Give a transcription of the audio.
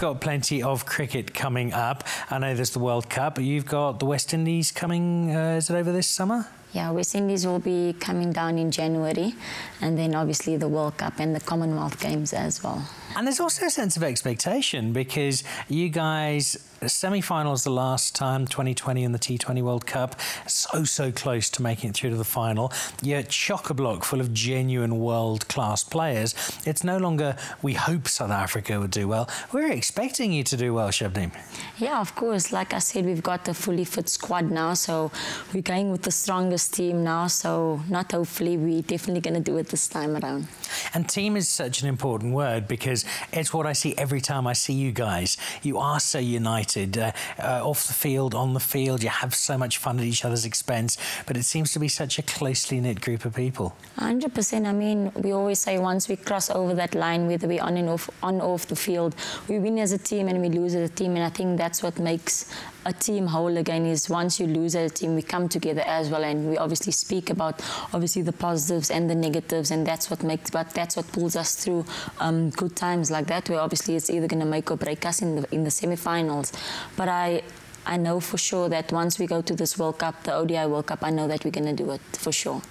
got plenty of cricket coming up. I know there's the World Cup. But you've got the West Indies coming. Uh, is it over this summer? Yeah, West Indies will be coming down in January, and then obviously the World Cup and the Commonwealth Games as well. And there's also a sense of expectation because you guys semi-finals the last time 2020 in the T20 World Cup. So so close to making it through to the final. You're chock-a-block full of genuine world-class players. It's no longer we hope South Africa would do well. We're expecting you to do well Shabnim yeah of course. Like I said we've got a fully fit squad now so we're going with the strongest team now. So not hopefully we're definitely going to do it this time around. And team is such an important word because it's what I see every time I see you guys. You are so united united uh, uh, off the field, on the field. You have so much fun at each other's expense, but it seems to be such a closely knit group of people. 100%. I mean, we always say once we cross over that line, whether we're on and off, on off the field, we win as a team and we lose as a team. And I think that's what makes a team whole again is once you lose as a team, we come together as well, and we obviously speak about obviously the positives and the negatives, and that's what makes, but that's what pulls us through um, good times like that. Where obviously it's either going to make or break us in the in the semi-finals. But I I know for sure that once we go to this World Cup, the ODI World Cup, I know that we're going to do it for sure.